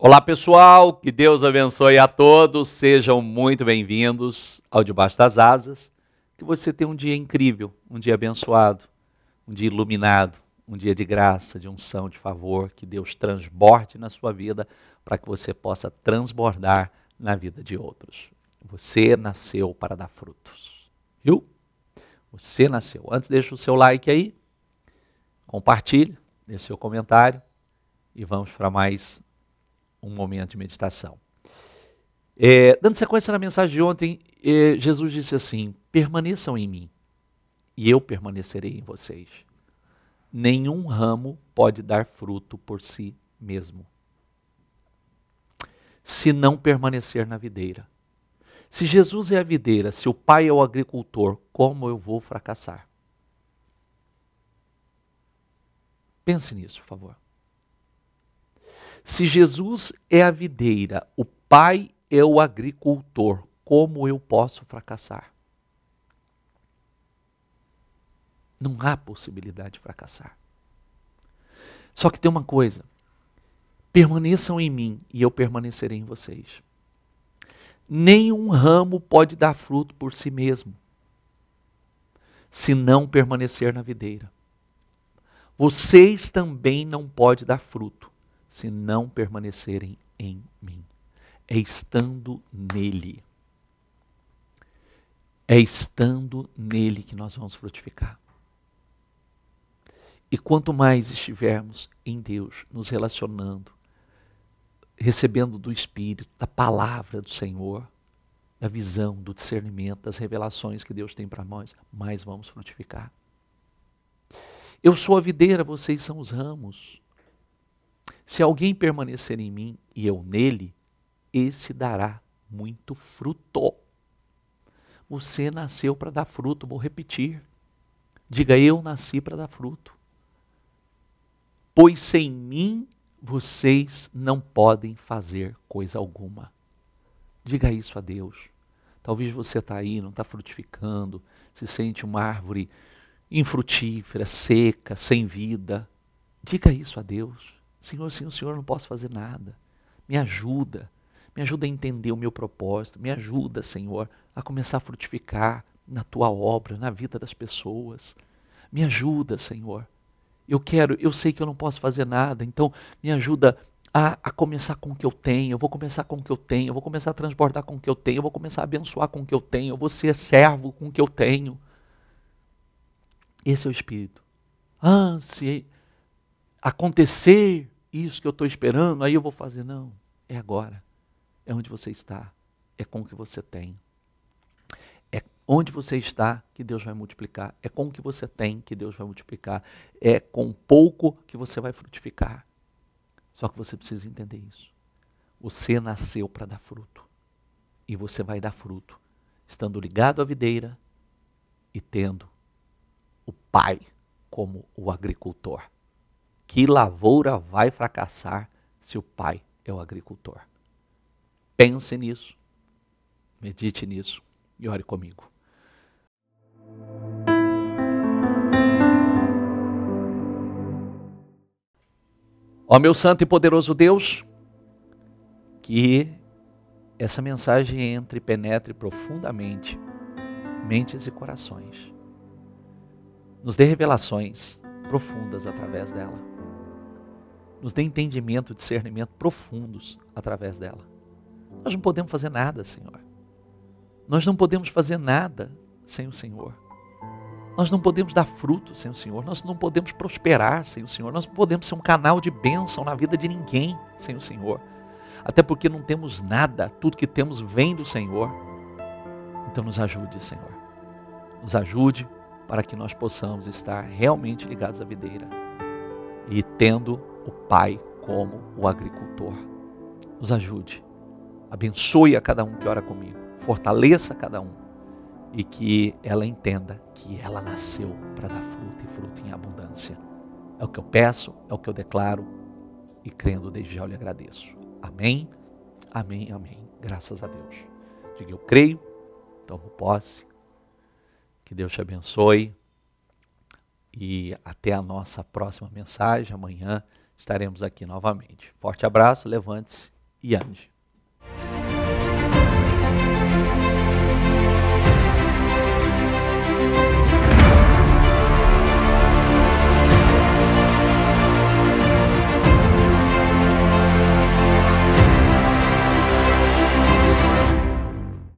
Olá pessoal, que Deus abençoe a todos, sejam muito bem-vindos ao Debaixo das Asas. Que você tenha um dia incrível, um dia abençoado, um dia iluminado, um dia de graça, de unção, de favor, que Deus transborde na sua vida para que você possa transbordar na vida de outros. Você nasceu para dar frutos, viu? Você nasceu. Antes, deixa o seu like aí, compartilhe, deixe seu comentário e vamos para mais um momento de meditação. É, dando sequência na mensagem de ontem, é, Jesus disse assim: permaneçam em mim e eu permanecerei em vocês. Nenhum ramo pode dar fruto por si mesmo, se não permanecer na videira. Se Jesus é a videira, se o Pai é o agricultor, como eu vou fracassar? Pense nisso, por favor. Se Jesus é a videira, o Pai é o agricultor, como eu posso fracassar? Não há possibilidade de fracassar. Só que tem uma coisa: permaneçam em mim e eu permanecerei em vocês. Nenhum ramo pode dar fruto por si mesmo, se não permanecer na videira. Vocês também não podem dar fruto se não permanecerem em mim. É estando nele. É estando nele que nós vamos frutificar. E quanto mais estivermos em Deus, nos relacionando, recebendo do Espírito, da palavra do Senhor, da visão, do discernimento, das revelações que Deus tem para nós, mais vamos frutificar. Eu sou a videira, vocês são os ramos. Se alguém permanecer em mim e eu nele, esse dará muito fruto. Você nasceu para dar fruto, vou repetir. Diga, eu nasci para dar fruto. Pois sem mim vocês não podem fazer coisa alguma. Diga isso a Deus. Talvez você está aí, não está frutificando, se sente uma árvore infrutífera, seca, sem vida. Diga isso a Deus. Senhor, sem o Senhor não posso fazer nada. Me ajuda. Me ajuda a entender o meu propósito. Me ajuda, Senhor, a começar a frutificar na tua obra, na vida das pessoas. Me ajuda, Senhor. Eu quero, eu sei que eu não posso fazer nada, então me ajuda a, a, começar com o que eu tenho, eu vou começar com o que eu tenho, eu vou começar a transbordar com o que eu tenho, eu vou começar a abençoar com o que eu tenho, eu vou ser servo com o que eu tenho. Esse é o Espírito. Ah, se acontecer isso que eu estou esperando, aí eu vou fazer. Não, é agora. É onde você está. É com o que você tem. É onde você está que Deus vai multiplicar. É com o que você tem que Deus vai multiplicar. É com pouco que você vai frutificar. Só que você precisa entender isso. Você nasceu para dar fruto. E você vai dar fruto estando ligado à videira e tendo o Pai como o agricultor. Que lavoura vai fracassar se o pai é o agricultor? Pense nisso, medite nisso e ore comigo. Ó meu santo e poderoso Deus, que essa mensagem entre e penetre profundamente mentes e corações. Nos dê revelações profundas através dela nos dê entendimento, discernimento profundos através dela. Nós não podemos fazer nada, Senhor. Nós não podemos fazer nada sem o Senhor. Nós não podemos dar fruto sem o Senhor. Nós não podemos prosperar sem o Senhor. Nós não podemos ser um canal de bênção na vida de ninguém sem o Senhor. Até porque não temos nada, tudo que temos vem do Senhor. Então nos ajude, Senhor. Nos ajude para que nós possamos estar realmente ligados à videira e tendo o Pai como o agricultor. Nos ajude. Abençoe a cada um que ora comigo. Fortaleça cada um. E que ela entenda que ela nasceu para dar fruto e fruto em abundância. É o que eu peço, é o que eu declaro. E crendo desde já eu lhe agradeço. Amém, amém, amém. Graças a Deus. Diga eu creio, tomo posse. Que Deus te abençoe. E até a nossa próxima mensagem amanhã estaremos aqui novamente. Forte abraço, levante-se e ande.